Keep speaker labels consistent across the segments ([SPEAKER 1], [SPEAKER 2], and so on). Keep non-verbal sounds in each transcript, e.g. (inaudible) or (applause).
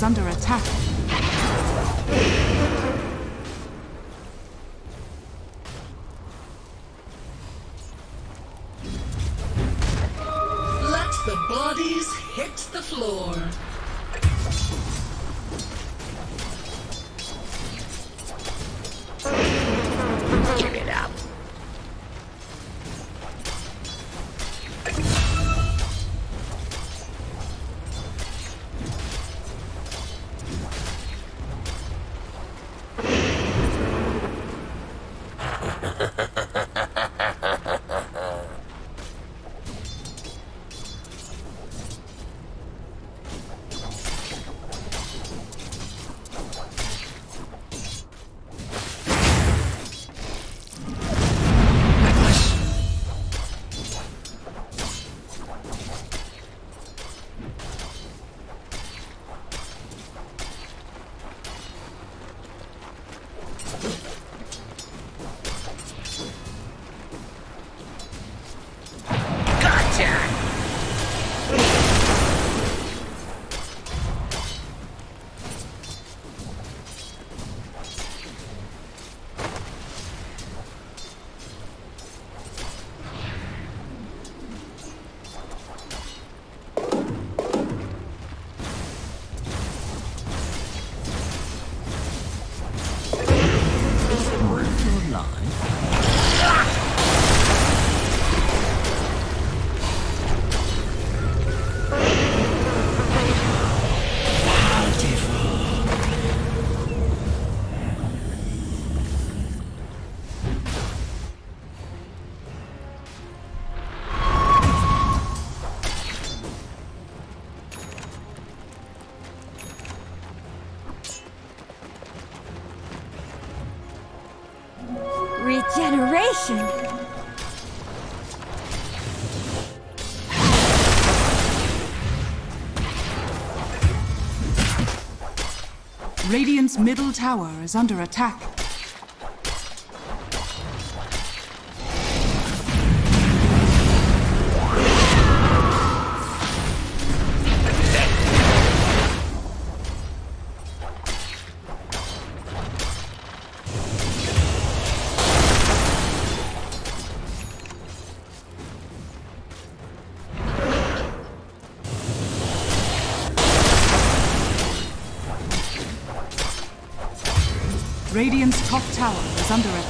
[SPEAKER 1] Is under attack.
[SPEAKER 2] Inspiration!
[SPEAKER 1] Radiant's middle tower is under attack. Under attack.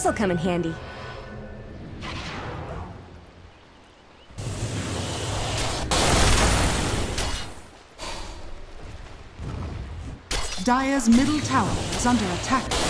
[SPEAKER 3] This'll come in handy.
[SPEAKER 1] Dire's middle tower is under attack.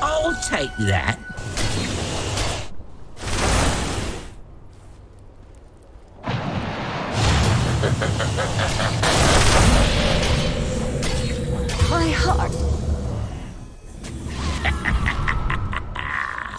[SPEAKER 2] I'll take that.
[SPEAKER 3] My heart.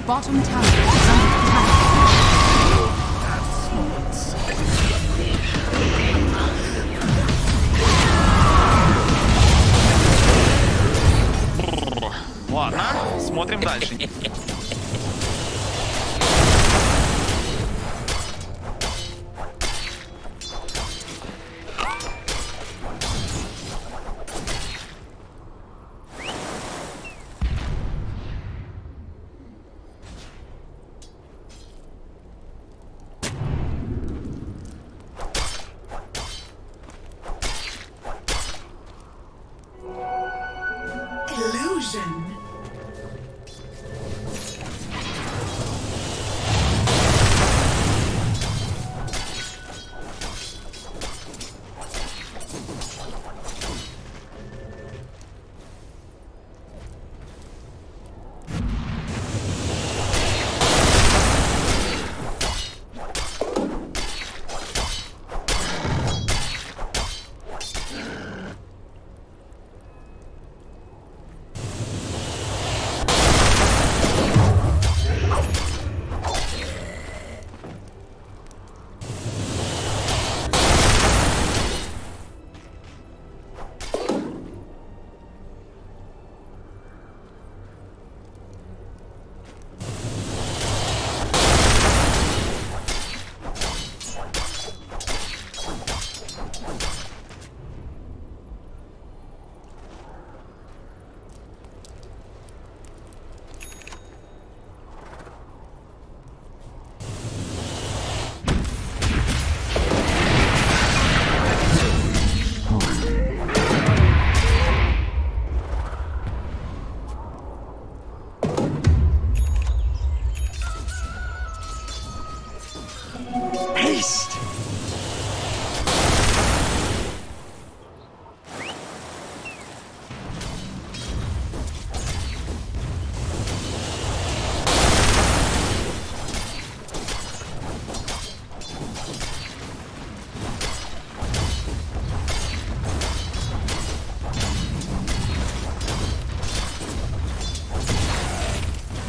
[SPEAKER 1] Bottom tower is under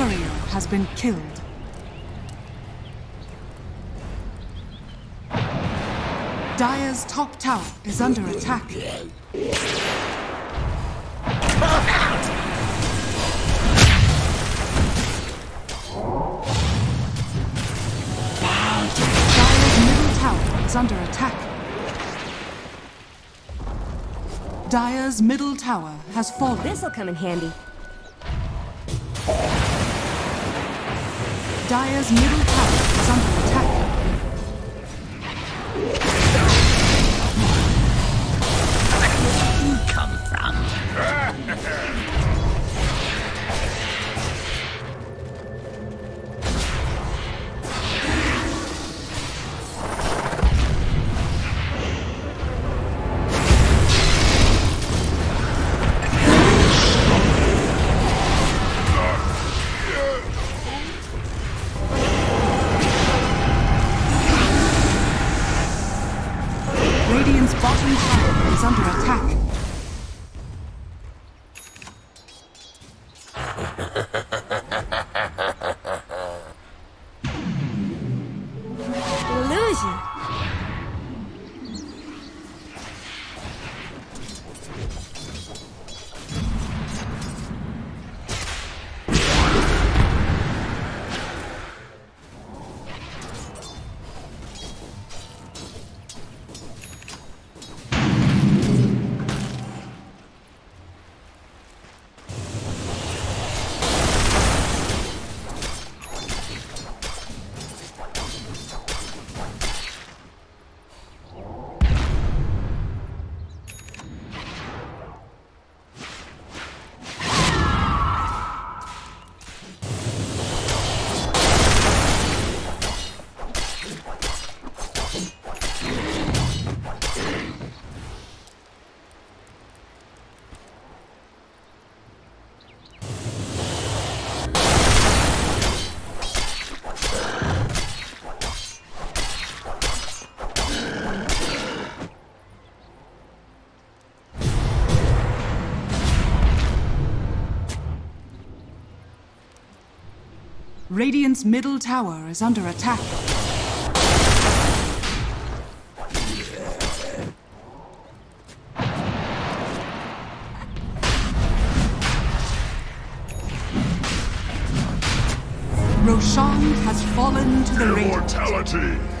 [SPEAKER 1] courier has been killed. Dire's top tower is under attack. Dire's middle tower is under attack. Dire's middle tower has fallen.
[SPEAKER 3] This'll come in handy.
[SPEAKER 1] Dire's middle tower is under Radiant's middle tower is under attack. Roshan has fallen to the Radiant.
[SPEAKER 4] Immortality.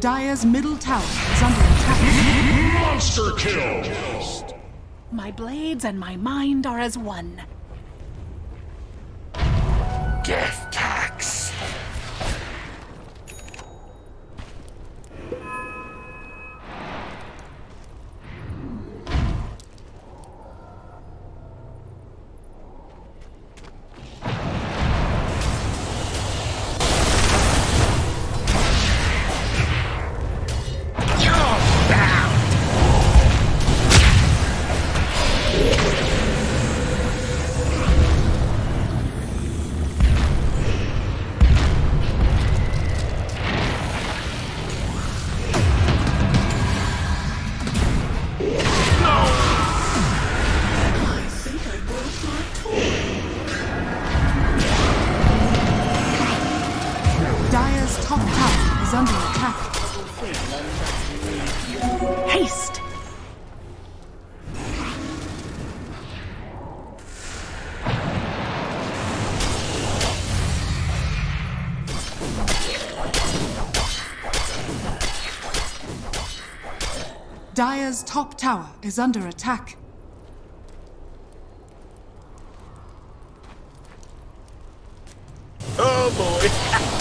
[SPEAKER 1] Dire's middle tower is under attack.
[SPEAKER 4] Monster kill.
[SPEAKER 5] My blades and my mind are as one.
[SPEAKER 2] Death
[SPEAKER 1] Dire's top tower is under attack.
[SPEAKER 2] Oh boy. (laughs)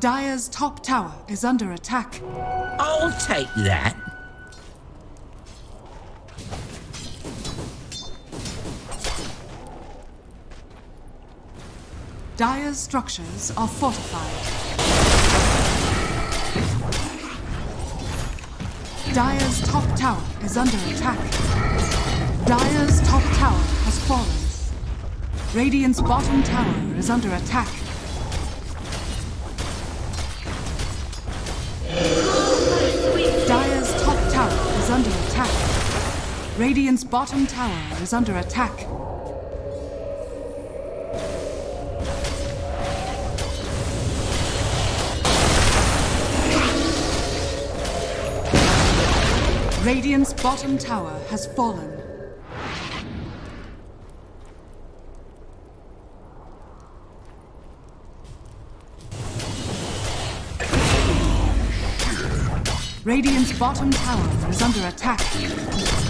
[SPEAKER 1] Dire's top tower is under attack.
[SPEAKER 2] I'll take that.
[SPEAKER 1] Dire's structures are fortified. Dire's top tower is under attack. Dire's top tower has fallen. Radiant's bottom tower is under attack. Radiant's bottom tower is under attack. Radiant's bottom tower has fallen. Radiant's bottom tower is under attack.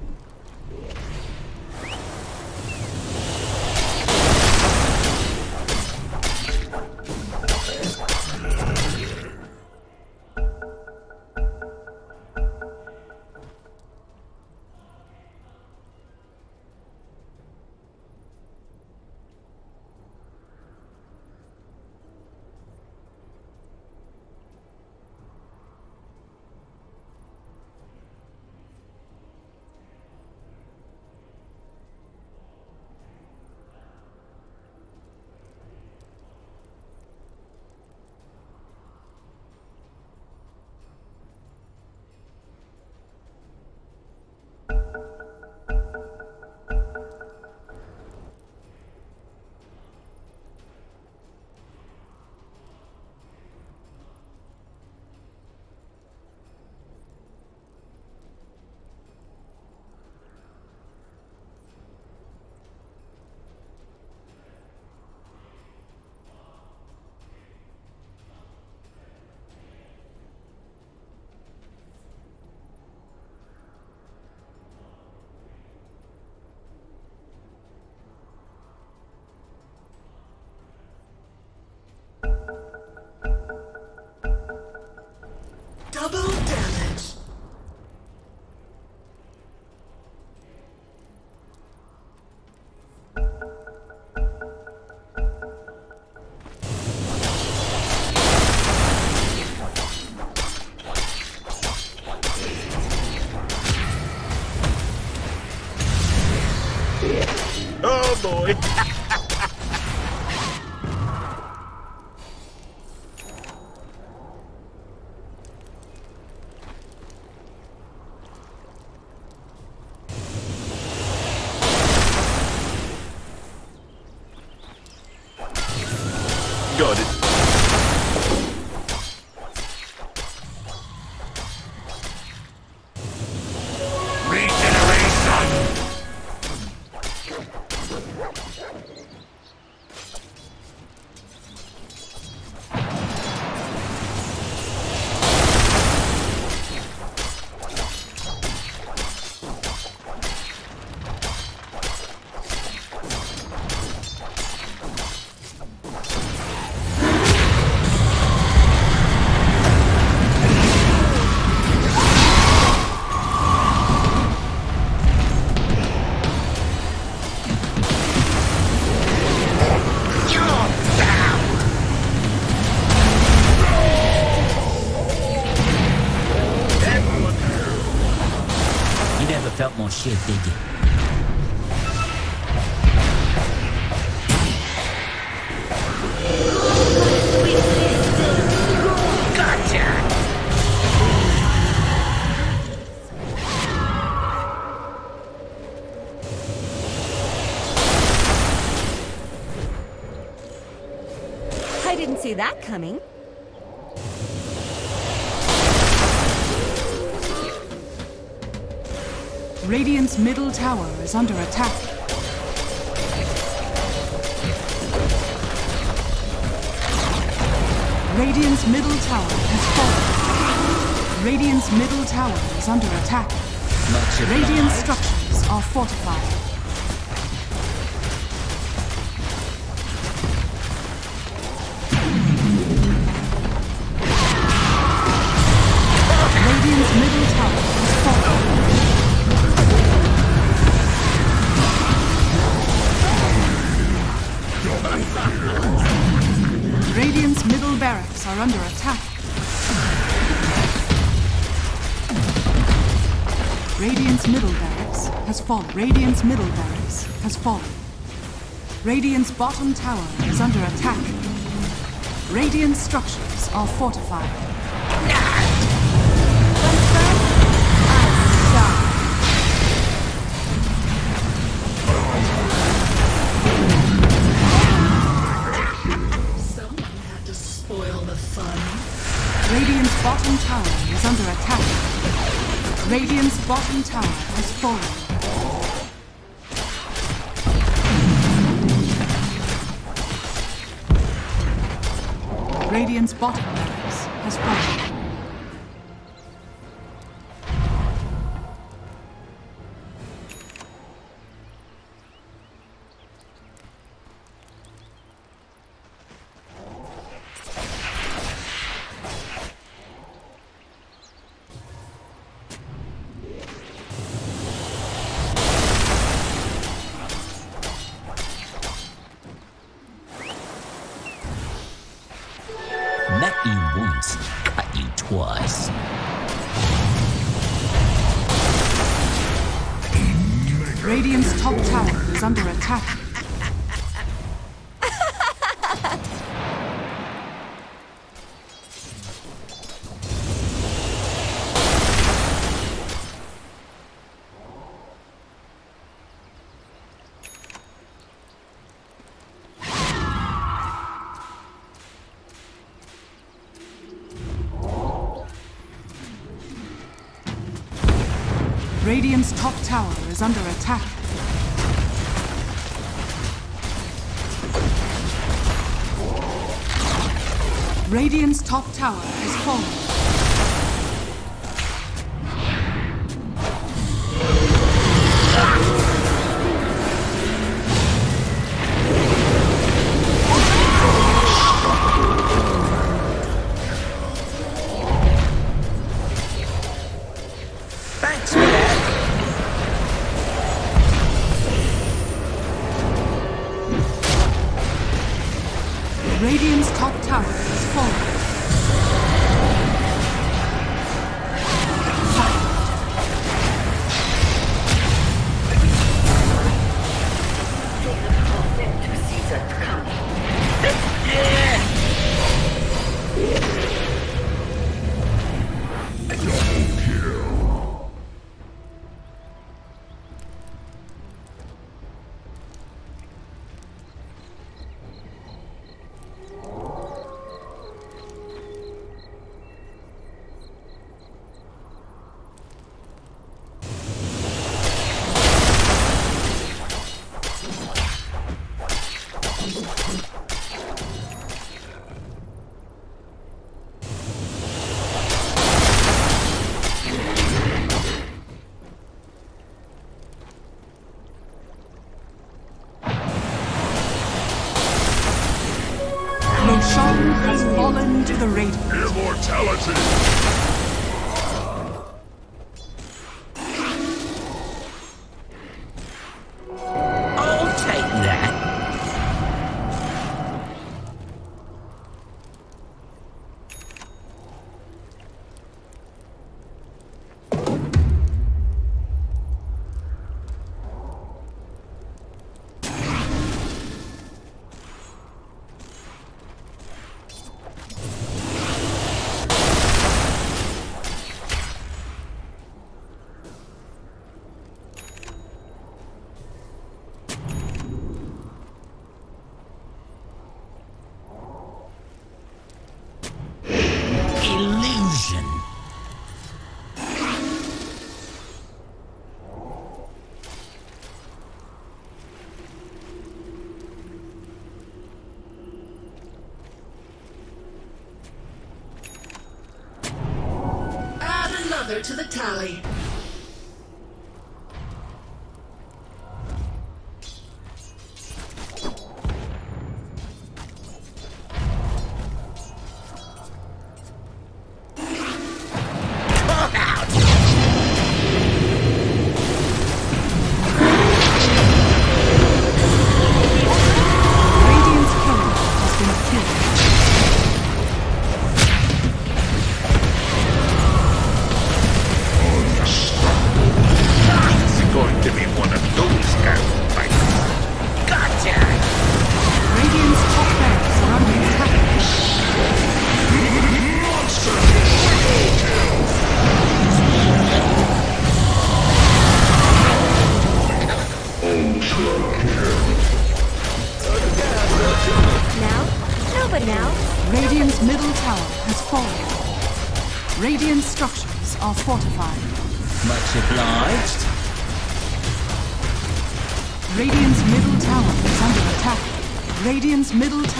[SPEAKER 2] Boy. Shit!
[SPEAKER 3] I didn't see that coming.
[SPEAKER 1] Radiant's middle tower is under attack. Radiant's middle tower has fallen. Radiant's middle tower is under attack. Radiant structures are fortified. Are under attack. Radiant's middle barracks has fallen. Radiant's middle barracks has fallen. Radiant's bottom tower is under attack. Radiant structures are fortified. Radiant's bottom tower is under attack. Radiant's bottom tower has fallen. Radiant's bottom barracks has fallen. Under attack. Radiant's top tower has fallen. To the tally.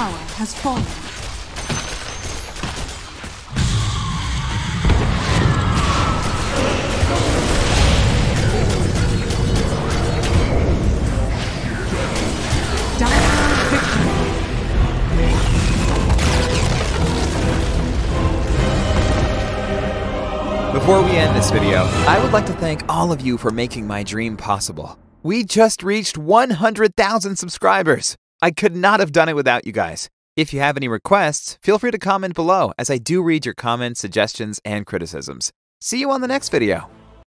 [SPEAKER 6] Tower has fallen.
[SPEAKER 7] Before we end this video, I would like to thank all of you for making my dream possible. We just reached 100,000 subscribers. I could not have done it without you guys. If you have any requests, feel free to comment below as I do read your comments, suggestions, and criticisms. See you on the next video.